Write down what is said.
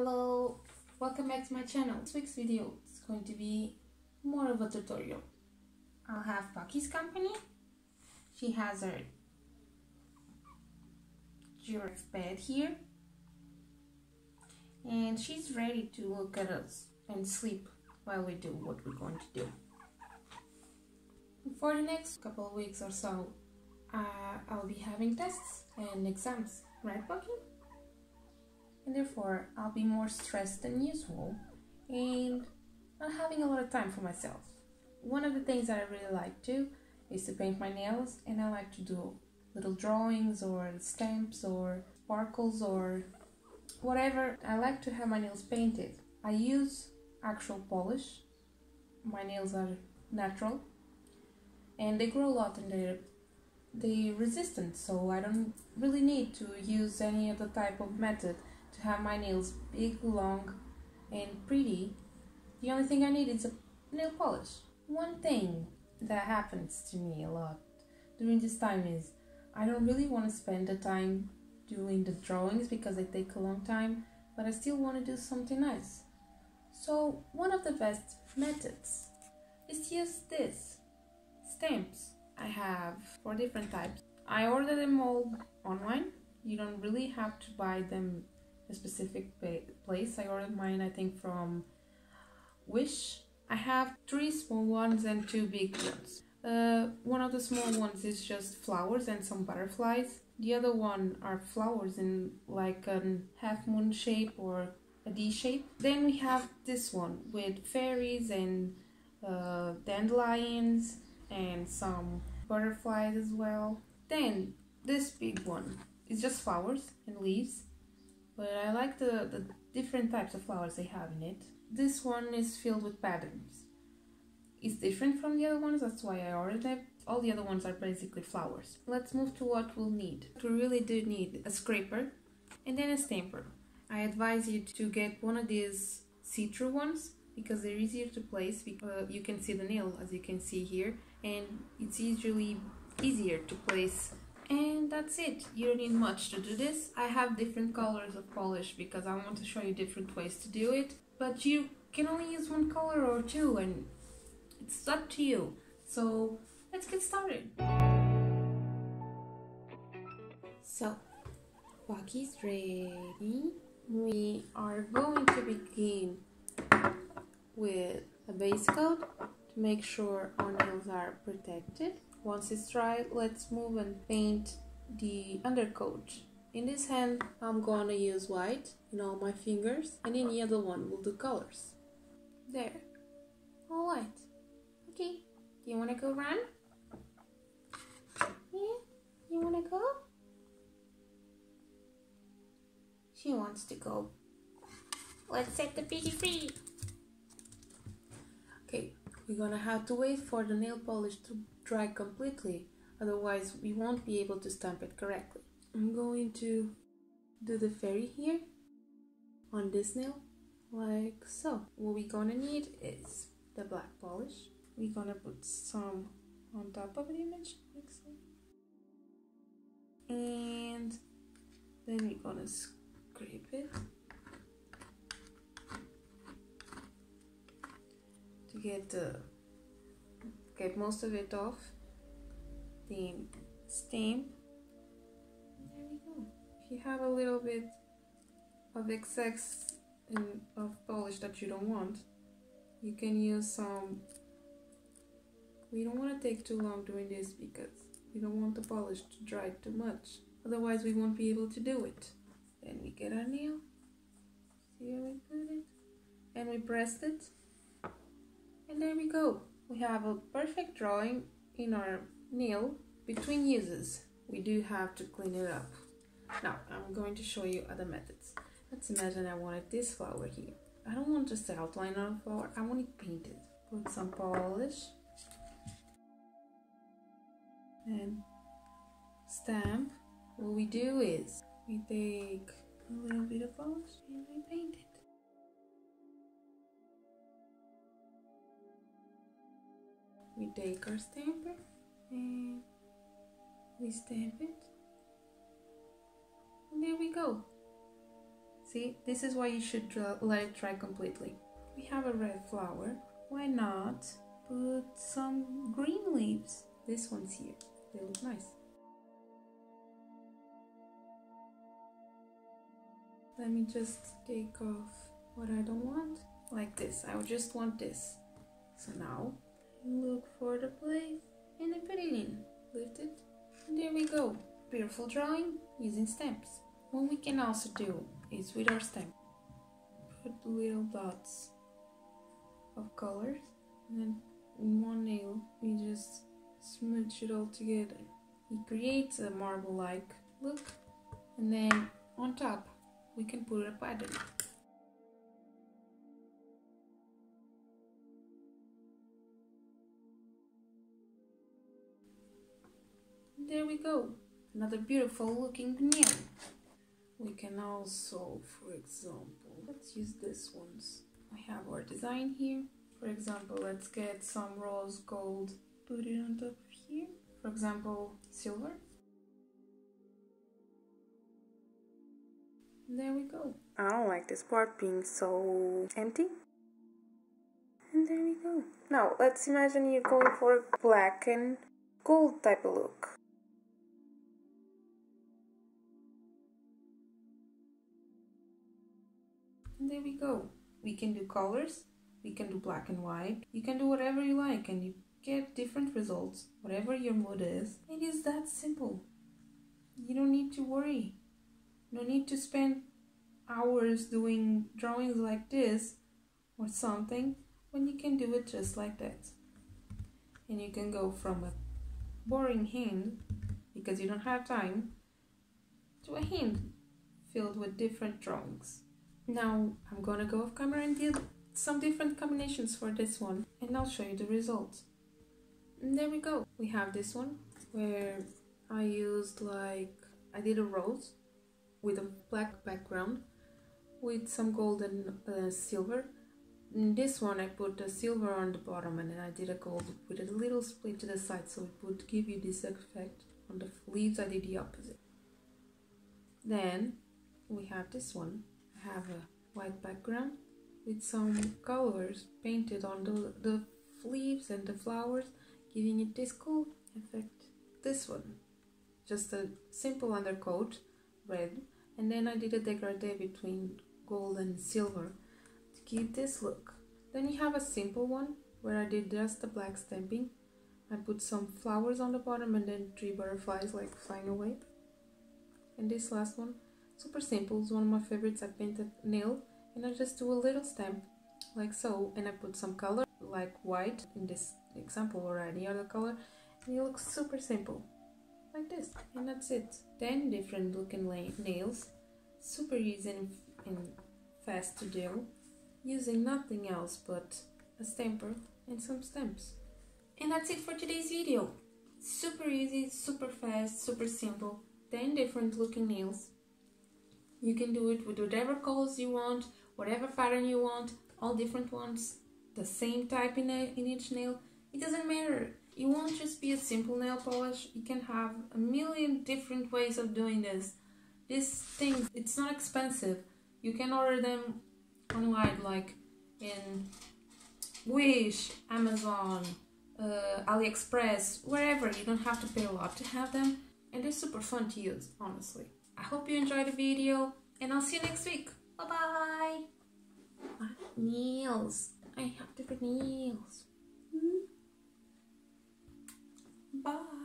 Hello, welcome back to my channel. This week's video is going to be more of a tutorial. I'll have Pocky's company. She has her giraffe bed here. And she's ready to look at us and sleep while we do what we're going to do. For the next couple of weeks or so, uh, I'll be having tests and exams, right Pocky? And therefore I'll be more stressed than usual and not having a lot of time for myself. One of the things that I really like to is to paint my nails and I like to do little drawings or stamps or sparkles or whatever. I like to have my nails painted. I use actual polish. My nails are natural and they grow a lot and they're they resistant so I don't really need to use any other type of method to have my nails big, long, and pretty, the only thing I need is a nail polish. One thing that happens to me a lot during this time is I don't really want to spend the time doing the drawings because they take a long time, but I still want to do something nice. So, one of the best methods is to use this stamps. I have four different types. I order them all online. You don't really have to buy them a specific place. I ordered mine, I think, from Wish. I have three small ones and two big ones. Uh, one of the small ones is just flowers and some butterflies. The other one are flowers in like a half moon shape or a D shape. Then we have this one with fairies and uh, dandelions and some butterflies as well. Then this big one is just flowers and leaves but I like the, the different types of flowers they have in it. This one is filled with patterns. It's different from the other ones, that's why I ordered it. All the other ones are basically flowers. Let's move to what we'll need. We really do need a scraper and then a stamper. I advise you to get one of these see-through ones because they're easier to place because uh, you can see the nail as you can see here and it's usually easier to place and that's it. You don't need much to do this. I have different colors of polish because i want to show you different ways to do it but you can only use one color or two and it's up to you. So let's get started. So Pocky's ready. We are going to begin with a base coat to make sure our nails are protected once it's dry, let's move and paint the undercoat. In this hand, I'm gonna use white in all my fingers, and in the other one, we'll do colors. There. All white. Okay, do you wanna go run? Yeah, you wanna go? She wants to go. Let's set the piggy free. Okay, we're gonna have to wait for the nail polish to dry completely, otherwise we won't be able to stamp it correctly. I'm going to do the fairy here on this nail, like so. What we're gonna need is the black polish. We're gonna put some on top of the image, like so. And then we're gonna scrape it to get the get most of it off. The stamp there we go. If you have a little bit of excess in, of polish that you don't want you can use some we don't want to take too long doing this because we don't want the polish to dry too much. Otherwise we won't be able to do it. Then we get our nail. See how we put it? And we pressed it. And there we go we have a perfect drawing in our nail between uses. We do have to clean it up. Now, I'm going to show you other methods. Let's imagine I wanted this flower here. I don't want just the outline of the flower, I want it painted. Put some polish. And stamp. What we do is, we take a little bit of polish and we paint it. We take our stamper eh, and we stamp it and there we go See, this is why you should let it dry completely. We have a red flower. Why not put some green leaves? This one's here. They look nice. Let me just take off what I don't want. Like this. I just want this. So now, look for the place and I put it in. Lift it. And there we go. Beautiful drawing using stamps. What we can also do is with our stamp, put little dots of colors and then in one nail we just smooch it all together. It creates a marble-like look and then on top we can put a pattern. There we go, another beautiful looking nail. We can also, for example, let's use this ones. I have our design here. For example, let's get some rose gold, put it on top of here. For example, silver. There we go. I don't like this part being so empty. And there we go. Now, let's imagine you're going for a black and gold type of look. There we go. We can do colors, we can do black and white, you can do whatever you like and you get different results, whatever your mood is. It is that simple. You don't need to worry. No need to spend hours doing drawings like this or something when you can do it just like that. And you can go from a boring hand because you don't have time to a hand filled with different drawings. Now I'm gonna go off camera and do some different combinations for this one and I'll show you the results. And there we go. We have this one where I used like, I did a rose with a black background with some gold and uh, silver. In this one I put the silver on the bottom and then I did a gold with a little split to the side so it would give you this effect. On the leaves I did the opposite. Then we have this one have a white background with some colors painted on the, the leaves and the flowers, giving it this cool effect. This one, just a simple undercoat, red, and then I did a degradé between gold and silver to give this look. Then you have a simple one where I did just the black stamping. I put some flowers on the bottom and then three butterflies like flying away. And this last one Super simple, it's one of my favorites. I painted nail and I just do a little stamp like so and I put some color like white in this example or any other color and it looks super simple like this and that's it 10 different looking nails super easy and, and fast to do using nothing else but a stamper and some stamps and that's it for today's video super easy super fast super simple 10 different looking nails you can do it with whatever colors you want, whatever pattern you want, all different ones, the same type in, a, in each nail. It doesn't matter. It won't just be a simple nail polish. You can have a million different ways of doing this. These things, it's not expensive. You can order them online, like in Wish, Amazon, uh, AliExpress, wherever. You don't have to pay a lot to have them. And they're super fun to use, honestly. I hope you enjoyed the video and I'll see you next week. Bye bye. Nails. I have different nails. Mm -hmm. Bye.